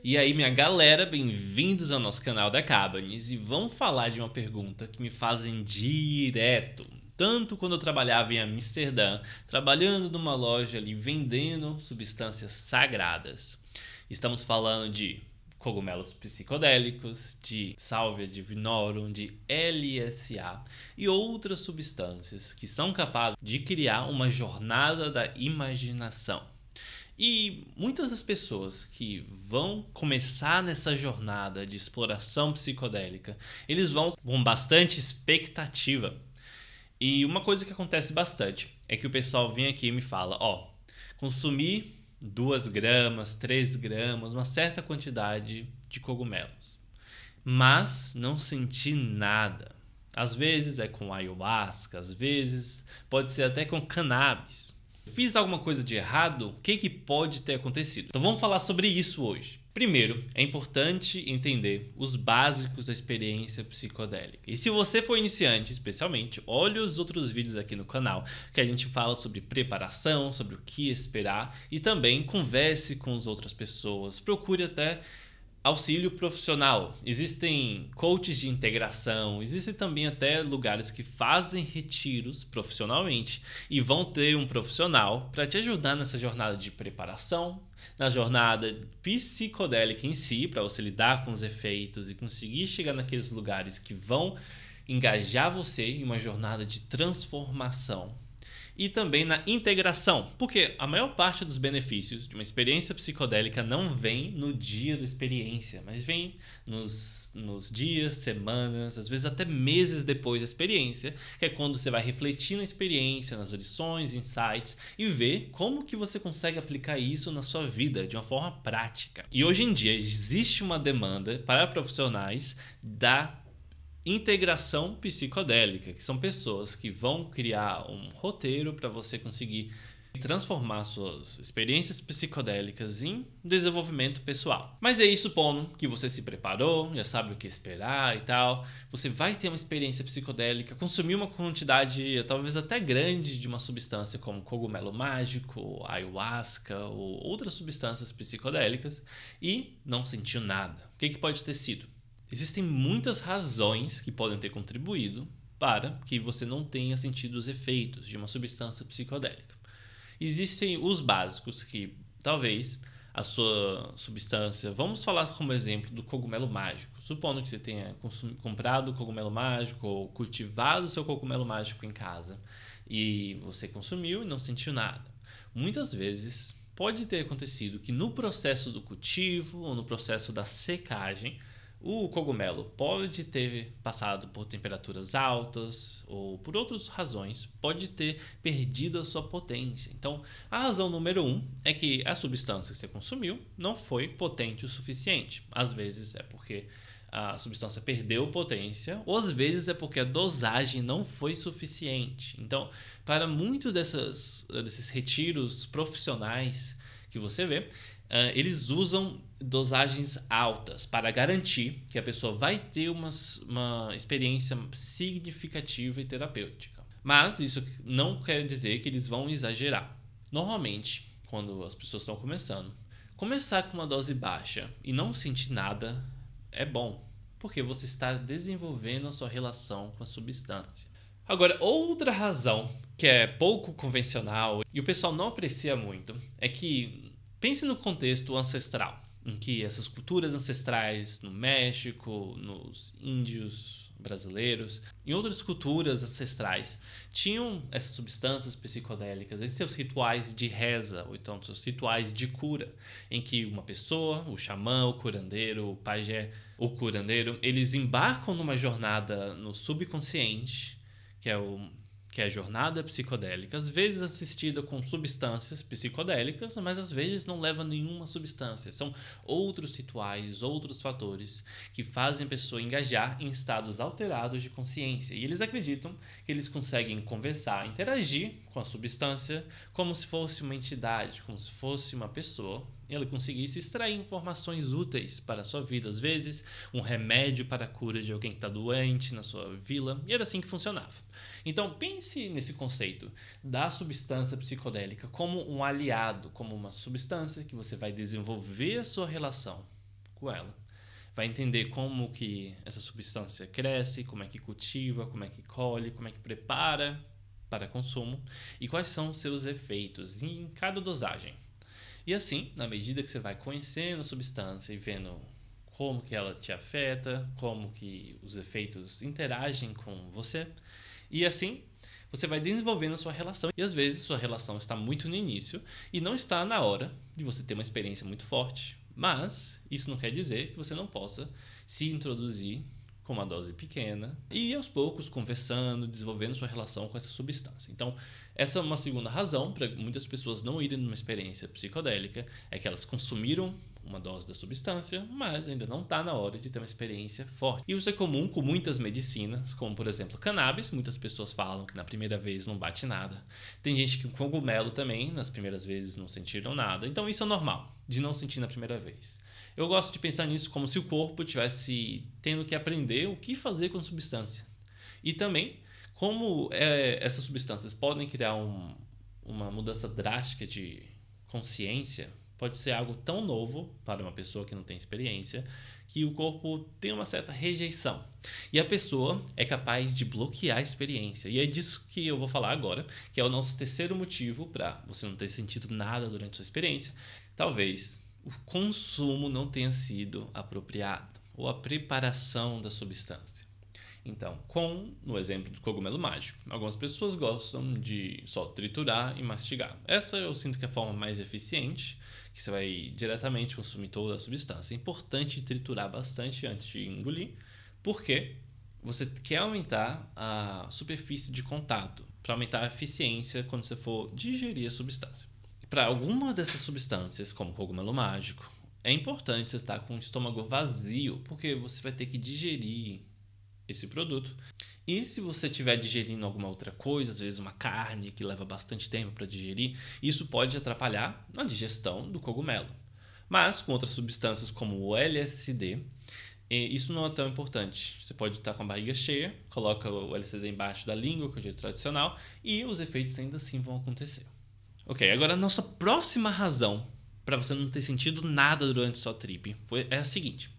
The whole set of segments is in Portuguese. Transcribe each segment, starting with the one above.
E aí, minha galera, bem-vindos ao nosso canal da Cabanes e vamos falar de uma pergunta que me fazem direto. Tanto quando eu trabalhava em Amsterdã, trabalhando numa loja ali vendendo substâncias sagradas. Estamos falando de cogumelos psicodélicos, de sálvia divinorum, de LSA e outras substâncias que são capazes de criar uma jornada da imaginação. E muitas das pessoas que vão começar nessa jornada de exploração psicodélica, eles vão com bastante expectativa. E uma coisa que acontece bastante é que o pessoal vem aqui e me fala: ó, consumir 2 gramas, 3 gramas, uma certa quantidade de cogumelos, mas não senti nada. Às vezes é com ayahuasca, às vezes pode ser até com cannabis. Fiz alguma coisa de errado? O que, que pode ter acontecido? Então vamos falar sobre isso hoje. Primeiro, é importante entender os básicos da experiência psicodélica. E se você for iniciante, especialmente, olhe os outros vídeos aqui no canal, que a gente fala sobre preparação, sobre o que esperar e também converse com as outras pessoas. Procure até auxílio profissional. Existem coaches de integração, existem também até lugares que fazem retiros profissionalmente e vão ter um profissional para te ajudar nessa jornada de preparação, na jornada psicodélica em si, para você lidar com os efeitos e conseguir chegar naqueles lugares que vão engajar você em uma jornada de transformação e também na integração, porque a maior parte dos benefícios de uma experiência psicodélica não vem no dia da experiência, mas vem nos, nos dias, semanas, às vezes até meses depois da experiência, que é quando você vai refletir na experiência, nas lições, insights e ver como que você consegue aplicar isso na sua vida de uma forma prática. E hoje em dia existe uma demanda para profissionais da integração psicodélica, que são pessoas que vão criar um roteiro para você conseguir transformar suas experiências psicodélicas em desenvolvimento pessoal. Mas é isso que você se preparou, já sabe o que esperar e tal, você vai ter uma experiência psicodélica, consumir uma quantidade talvez até grande de uma substância como cogumelo mágico, ayahuasca ou outras substâncias psicodélicas e não sentiu nada. O que, que pode ter sido? Existem muitas razões que podem ter contribuído para que você não tenha sentido os efeitos de uma substância psicodélica. Existem os básicos que talvez a sua substância, vamos falar como exemplo do cogumelo mágico. Supondo que você tenha comprado cogumelo mágico ou cultivado seu cogumelo mágico em casa e você consumiu e não sentiu nada. Muitas vezes pode ter acontecido que no processo do cultivo ou no processo da secagem o cogumelo pode ter passado por temperaturas altas ou por outras razões, pode ter perdido a sua potência. Então, a razão número um é que a substância que você consumiu não foi potente o suficiente. Às vezes é porque a substância perdeu potência, ou às vezes é porque a dosagem não foi suficiente. Então, para muitos desses retiros profissionais que você vê, eles usam dosagens altas para garantir que a pessoa vai ter uma, uma experiência significativa e terapêutica. Mas isso não quer dizer que eles vão exagerar. Normalmente, quando as pessoas estão começando, começar com uma dose baixa e não sentir nada é bom, porque você está desenvolvendo a sua relação com a substância. Agora, outra razão que é pouco convencional e o pessoal não aprecia muito é que Pense no contexto ancestral, em que essas culturas ancestrais no México, nos índios brasileiros, em outras culturas ancestrais, tinham essas substâncias psicodélicas, esses seus rituais de reza, ou então seus rituais de cura, em que uma pessoa, o xamã, o curandeiro, o pajé, o curandeiro, eles embarcam numa jornada no subconsciente, que é o que é a jornada psicodélica, às vezes assistida com substâncias psicodélicas, mas às vezes não leva nenhuma substância. São outros rituais, outros fatores que fazem a pessoa engajar em estados alterados de consciência. E eles acreditam que eles conseguem conversar, interagir com a substância como se fosse uma entidade, como se fosse uma pessoa ela conseguisse extrair informações úteis para a sua vida, às vezes um remédio para a cura de alguém que está doente na sua vila, e era assim que funcionava. Então pense nesse conceito da substância psicodélica como um aliado, como uma substância que você vai desenvolver a sua relação com ela. Vai entender como que essa substância cresce, como é que cultiva, como é que colhe, como é que prepara para consumo e quais são seus efeitos em cada dosagem. E assim, na medida que você vai conhecendo a substância e vendo como que ela te afeta, como que os efeitos interagem com você, e assim você vai desenvolvendo a sua relação. E às vezes sua relação está muito no início e não está na hora de você ter uma experiência muito forte. Mas isso não quer dizer que você não possa se introduzir com uma dose pequena e aos poucos conversando, desenvolvendo sua relação com essa substância. Então, essa é uma segunda razão para muitas pessoas não irem numa experiência psicodélica, é que elas consumiram uma dose da substância, mas ainda não está na hora de ter uma experiência forte. E isso é comum com muitas medicinas, como por exemplo cannabis. Muitas pessoas falam que na primeira vez não bate nada. Tem gente que com cogumelo também, nas primeiras vezes não sentiram nada. Então isso é normal, de não sentir na primeira vez. Eu gosto de pensar nisso como se o corpo tivesse tendo que aprender o que fazer com a substância. E também como é, essas substâncias podem criar um, uma mudança drástica de consciência pode ser algo tão novo para uma pessoa que não tem experiência que o corpo tem uma certa rejeição. E a pessoa é capaz de bloquear a experiência. E é disso que eu vou falar agora, que é o nosso terceiro motivo para você não ter sentido nada durante sua experiência. Talvez o consumo não tenha sido apropriado ou a preparação da substância. Então, com no exemplo do cogumelo mágico, algumas pessoas gostam de só triturar e mastigar. Essa eu sinto que é a forma mais eficiente, que você vai diretamente consumir toda a substância. É importante triturar bastante antes de engolir, porque você quer aumentar a superfície de contato, para aumentar a eficiência quando você for digerir a substância. Para alguma dessas substâncias, como cogumelo mágico, é importante você estar com o estômago vazio, porque você vai ter que digerir esse produto. E se você estiver digerindo alguma outra coisa, às vezes uma carne que leva bastante tempo para digerir, isso pode atrapalhar na digestão do cogumelo. Mas com outras substâncias como o LSD, isso não é tão importante. Você pode estar com a barriga cheia, coloca o LSD embaixo da língua, que é o jeito tradicional, e os efeitos ainda assim vão acontecer. Ok, agora a nossa próxima razão para você não ter sentido nada durante sua trip foi, é a seguinte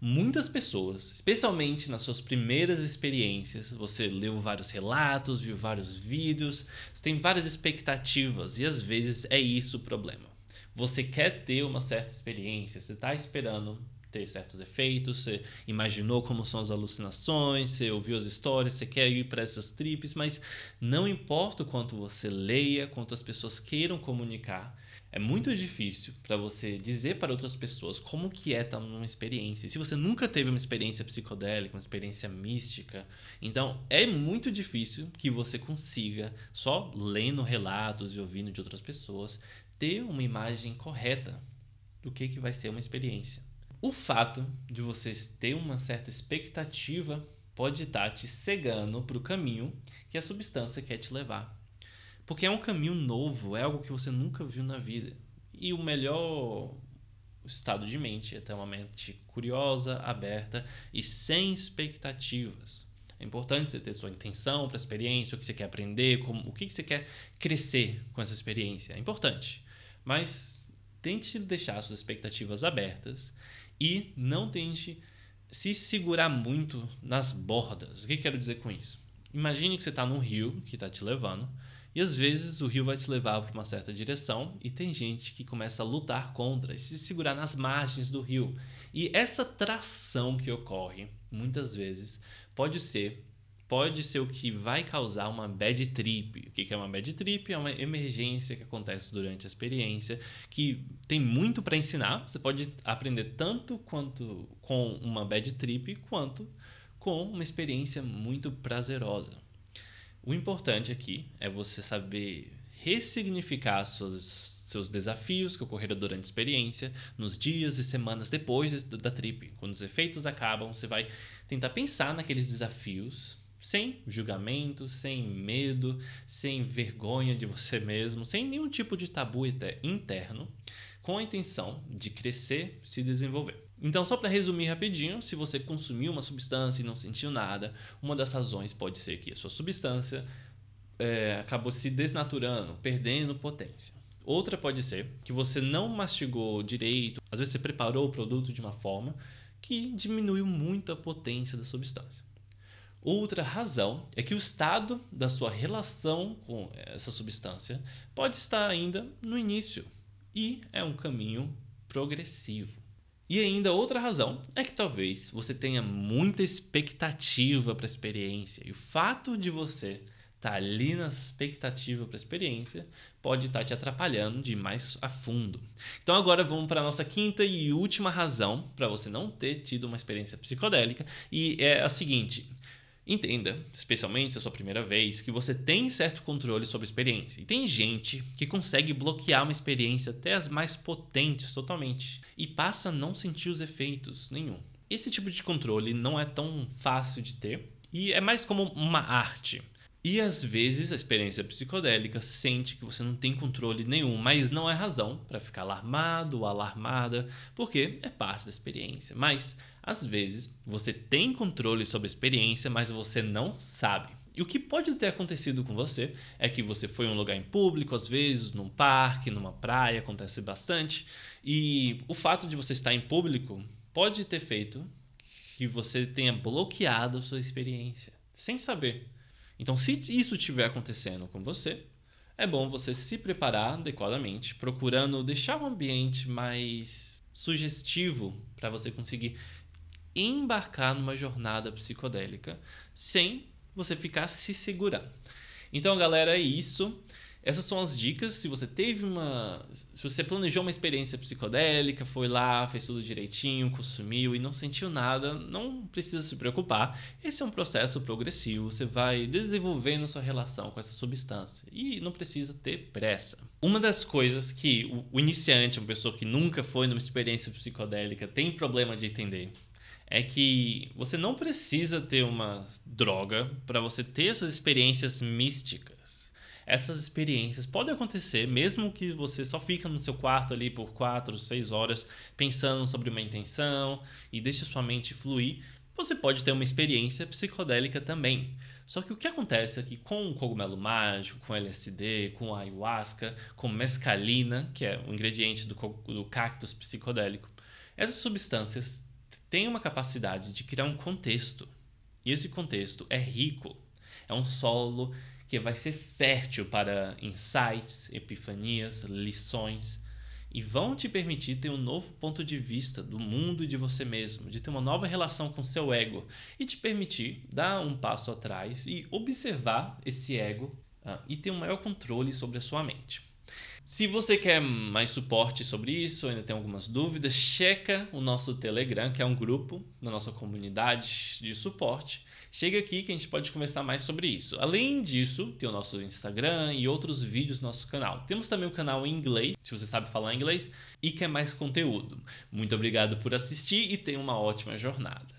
muitas pessoas, especialmente nas suas primeiras experiências, você leu vários relatos, viu vários vídeos, você tem várias expectativas e às vezes é isso o problema. Você quer ter uma certa experiência, você está esperando ter certos efeitos, você imaginou como são as alucinações, você ouviu as histórias, você quer ir para essas trips, mas não importa o quanto você leia, quanto as pessoas queiram comunicar, é muito difícil para você dizer para outras pessoas como que é estar numa experiência. E se você nunca teve uma experiência psicodélica, uma experiência mística, então é muito difícil que você consiga, só lendo relatos e ouvindo de outras pessoas, ter uma imagem correta do que, que vai ser uma experiência. O fato de vocês ter uma certa expectativa pode estar te cegando para o caminho que a substância quer te levar. Porque é um caminho novo, é algo que você nunca viu na vida. E o melhor estado de mente é ter uma mente curiosa, aberta e sem expectativas. É importante você ter sua intenção para a experiência, o que você quer aprender, como, o que você quer crescer com essa experiência. É importante. Mas tente deixar suas expectativas abertas e não tente se segurar muito nas bordas. O que quero dizer com isso? Imagine que você está num rio que está te levando e às vezes o rio vai te levar para uma certa direção e tem gente que começa a lutar contra e se segurar nas margens do rio. E essa tração que ocorre muitas vezes pode ser pode ser o que vai causar uma bad trip. O que é uma bad trip? É uma emergência que acontece durante a experiência, que tem muito para ensinar. Você pode aprender tanto quanto com uma bad trip, quanto com uma experiência muito prazerosa. O importante aqui é você saber ressignificar seus, seus desafios que ocorreram durante a experiência, nos dias e semanas depois da trip. Quando os efeitos acabam, você vai tentar pensar naqueles desafios sem julgamento, sem medo, sem vergonha de você mesmo, sem nenhum tipo de tabu interno, com a intenção de crescer, se desenvolver. Então, só para resumir rapidinho, se você consumiu uma substância e não sentiu nada, uma das razões pode ser que a sua substância é, acabou se desnaturando, perdendo potência. Outra pode ser que você não mastigou direito, às vezes você preparou o produto de uma forma que diminuiu muito a potência da substância. Outra razão é que o estado da sua relação com essa substância pode estar ainda no início e é um caminho progressivo. E ainda outra razão é que talvez você tenha muita expectativa para a experiência e o fato de você estar tá ali na expectativa para a experiência pode estar tá te atrapalhando de ir mais a fundo. Então agora vamos para a nossa quinta e última razão para você não ter tido uma experiência psicodélica e é a seguinte: Entenda, especialmente se é a sua primeira vez, que você tem certo controle sobre a experiência. E tem gente que consegue bloquear uma experiência até as mais potentes totalmente e passa a não sentir os efeitos nenhum. Esse tipo de controle não é tão fácil de ter e é mais como uma arte. E às vezes a experiência psicodélica sente que você não tem controle nenhum, mas não é razão para ficar alarmado ou alarmada, porque é parte da experiência. Mas às vezes você tem controle sobre a experiência, mas você não sabe. E o que pode ter acontecido com você é que você foi em um lugar em público, às vezes num parque, numa praia, acontece bastante, e o fato de você estar em público pode ter feito que você tenha bloqueado a sua experiência, sem saber. Então, se isso estiver acontecendo com você, é bom você se preparar adequadamente, procurando deixar o ambiente mais sugestivo para você conseguir embarcar numa jornada psicodélica sem você ficar se segurando. Então, galera, é isso. Essas são as dicas. Se você teve uma. Se você planejou uma experiência psicodélica, foi lá, fez tudo direitinho, consumiu e não sentiu nada, não precisa se preocupar. Esse é um processo progressivo. Você vai desenvolvendo sua relação com essa substância e não precisa ter pressa. Uma das coisas que o iniciante, uma pessoa que nunca foi numa experiência psicodélica, tem problema de entender é que você não precisa ter uma droga para você ter essas experiências místicas essas experiências podem acontecer mesmo que você só fica no seu quarto ali por 4, 6 horas pensando sobre uma intenção e deixe sua mente fluir. Você pode ter uma experiência psicodélica também. Só que o que acontece é que com o cogumelo mágico, com LSD, com ayahuasca, com mescalina, que é o ingrediente do, do cactus psicodélico, essas substâncias têm uma capacidade de criar um contexto. E esse contexto é rico. É um solo que vai ser fértil para insights, epifanias, lições e vão te permitir ter um novo ponto de vista do mundo e de você mesmo, de ter uma nova relação com seu ego e te permitir dar um passo atrás e observar esse ego uh, e ter um maior controle sobre a sua mente. Se você quer mais suporte sobre isso, ainda tem algumas dúvidas, checa o nosso Telegram, que é um grupo da nossa comunidade de suporte. Chega aqui que a gente pode conversar mais sobre isso. Além disso, tem o nosso Instagram e outros vídeos no nosso canal. Temos também o canal em inglês, se você sabe falar inglês, e quer mais conteúdo. Muito obrigado por assistir e tenha uma ótima jornada.